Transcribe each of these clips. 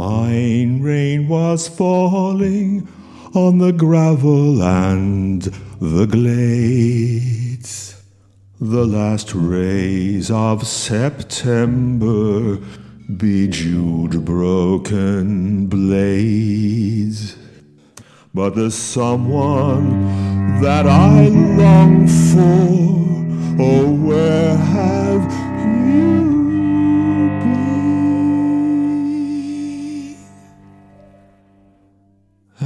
Fine rain was falling on the gravel and the glades. The last rays of September bejeweled broken blades. But there's someone that I long for. Oh, where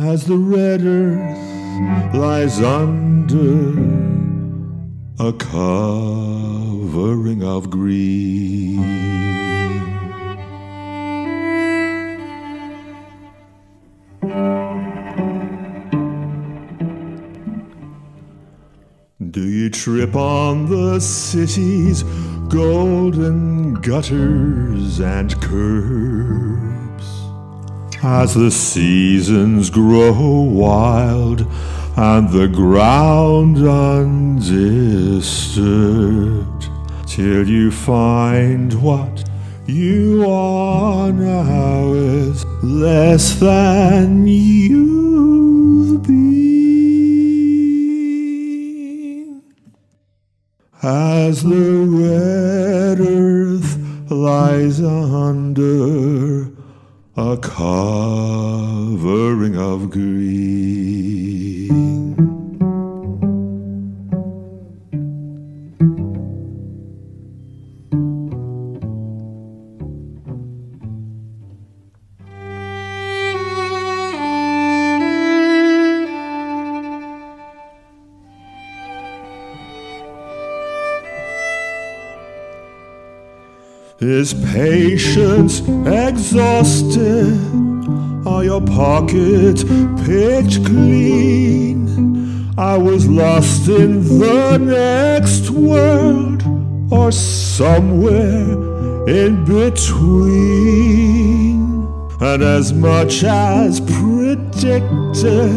As the red earth lies under a covering of green. Do you trip on the city's golden gutters and curbs as the seasons grow wild and the ground undisturbed till you find what you are now is less than you've been? as the red earth lies under a covering of green. Is patience exhausted? Are your pockets picked clean? I was lost in the next world or somewhere in between. And as much as predicted,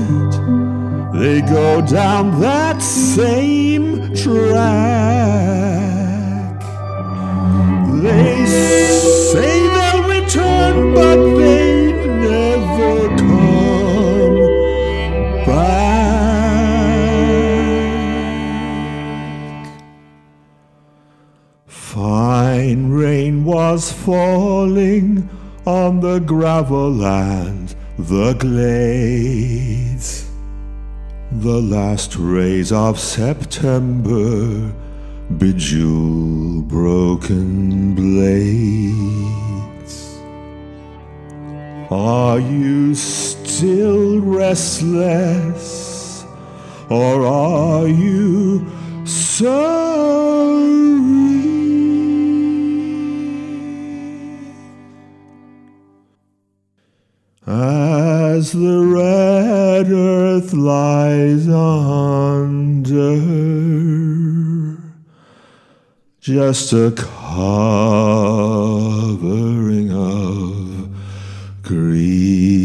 they go down that same track. Fine rain was falling on the gravel and the glades. The last rays of September bejewel broken blades. Are you still restless, or are you sorry? As the red earth lies under just a covering of green.